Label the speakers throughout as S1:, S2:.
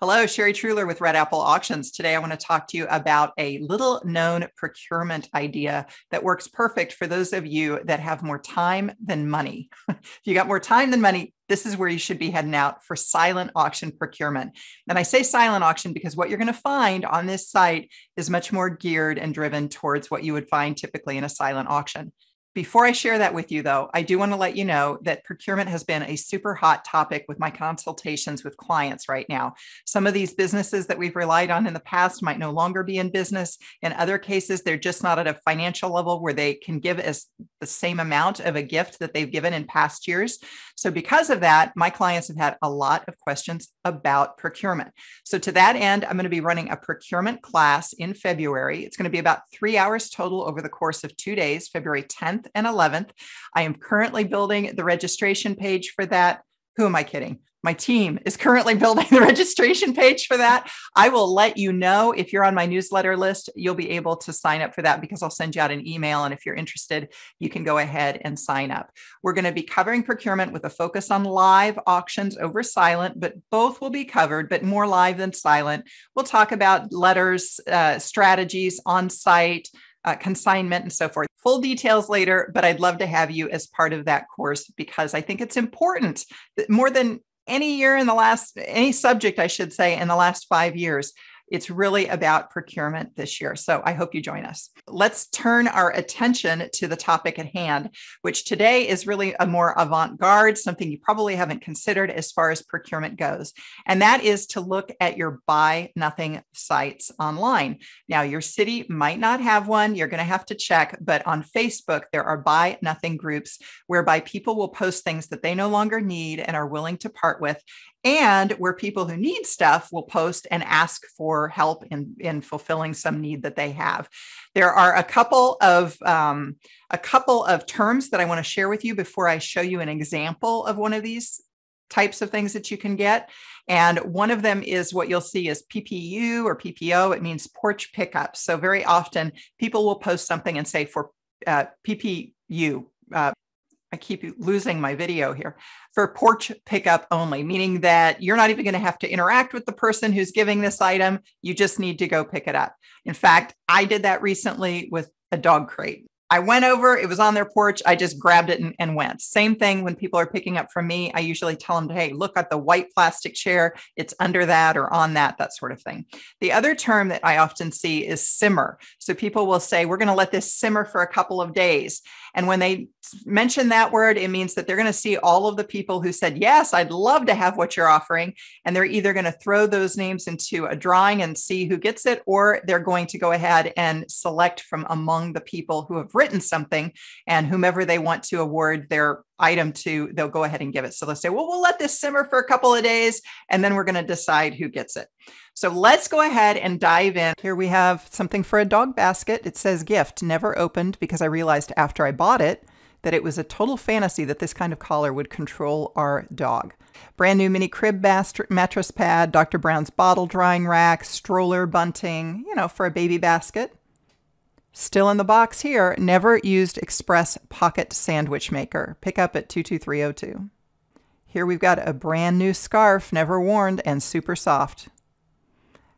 S1: Hello, Sherry Truhlar with Red Apple Auctions. Today, I want to talk to you about a little known procurement idea that works perfect for those of you that have more time than money. if you got more time than money, this is where you should be heading out for silent auction procurement. And I say silent auction because what you're going to find on this site is much more geared and driven towards what you would find typically in a silent auction. Before I share that with you, though, I do want to let you know that procurement has been a super hot topic with my consultations with clients right now. Some of these businesses that we've relied on in the past might no longer be in business. In other cases, they're just not at a financial level where they can give us the same amount of a gift that they've given in past years. So, because of that, my clients have had a lot of questions about procurement. So, to that end, I'm going to be running a procurement class in February. It's going to be about three hours total over the course of two days, February 10th 10th and 11th. I am currently building the registration page for that. Who am I kidding? My team is currently building the registration page for that. I will let you know if you're on my newsletter list, you'll be able to sign up for that because I'll send you out an email. And if you're interested, you can go ahead and sign up. We're going to be covering procurement with a focus on live auctions over silent, but both will be covered, but more live than silent. We'll talk about letters, uh, strategies on site, uh, consignment, and so forth. Full details later, but I'd love to have you as part of that course because I think it's important more than any year in the last, any subject, I should say, in the last five years it's really about procurement this year. So I hope you join us. Let's turn our attention to the topic at hand, which today is really a more avant garde, something you probably haven't considered as far as procurement goes. And that is to look at your buy nothing sites online. Now, your city might not have one. You're going to have to check, but on Facebook, there are buy nothing groups whereby people will post things that they no longer need and are willing to part with and where people who need stuff will post and ask for help in, in fulfilling some need that they have. There are a couple of um, a couple of terms that I want to share with you before I show you an example of one of these types of things that you can get. And one of them is what you'll see is PPU or PPO. It means porch pickup. So very often people will post something and say for uh, PPU, uh, I keep losing my video here for porch pickup only, meaning that you're not even going to have to interact with the person who's giving this item. You just need to go pick it up. In fact, I did that recently with a dog crate. I went over, it was on their porch. I just grabbed it and, and, went. Same thing when people are picking up from me. I usually tell them, hey, look at the white plastic chair. It's under that or on that, that sort of thing. The other term that I often see is simmer. So people will say, we're going to let this simmer for a couple of days. And when they mention that word, it means that they're going to see all of the people who said, yes, I'd love to have what you're offering. And they're either going to throw those names into a drawing and see who gets it, or they're going to go ahead and select from among the people who have written something and whomever they want to award their item to, they'll go ahead and give it. So let's say, well, we'll let this simmer for a couple of days and then we're going to decide who gets it. So let's go ahead and dive in. Here we have something for a dog basket. It says gift, never opened because I realized after I bought it that it was a total fantasy that this kind of collar would control our dog. Brand new mini crib mattress pad, Dr. Brown's bottle drying rack, stroller bunting, you know, for a baby basket. Still in the box here, never used express pocket sandwich maker. Pick up at 22302. Here we've got a brand new scarf, never worn and super soft.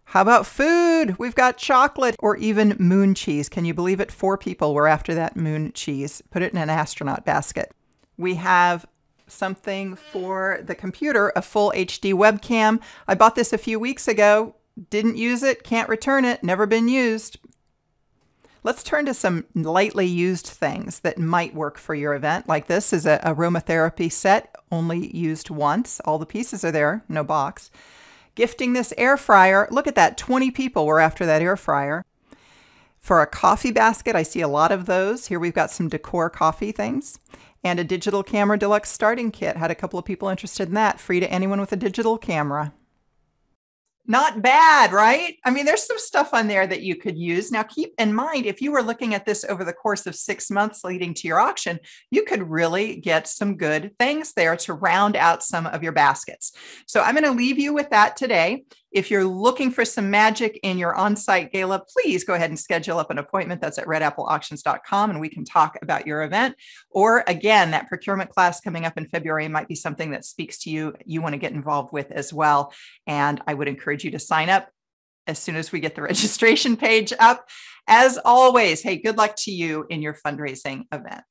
S1: How about food? We've got chocolate or even moon cheese. Can you believe it? Four people were after that moon cheese. Put it in an astronaut basket. We have something for the computer, a full HD webcam. I bought this a few weeks ago. Didn't use it, can't return it, never been used. Let's turn to some lightly used things that might work for your event. Like this is a aromatherapy set, only used once. All the pieces are there, no box. Gifting this air fryer. Look at that, 20 people were after that air fryer. For a coffee basket, I see a lot of those. Here we've got some decor coffee things. And a digital camera deluxe starting kit. Had a couple of people interested in that. Free to anyone with a digital camera not bad, right? I mean, there's some stuff on there that you could use. Now, keep in mind, if you were looking at this over the course of six months leading to your auction, you could really get some good things there to round out some of your baskets. So I'm going to leave you with that today. If you're looking for some magic in your on site gala, please go ahead and schedule up an appointment. That's at redappleauctions.com and we can talk about your event. Or again, that procurement class coming up in February might be something that speaks to you, you want to get involved with as well. And I would encourage you to sign up as soon as we get the registration page up. As always, hey, good luck to you in your fundraising event.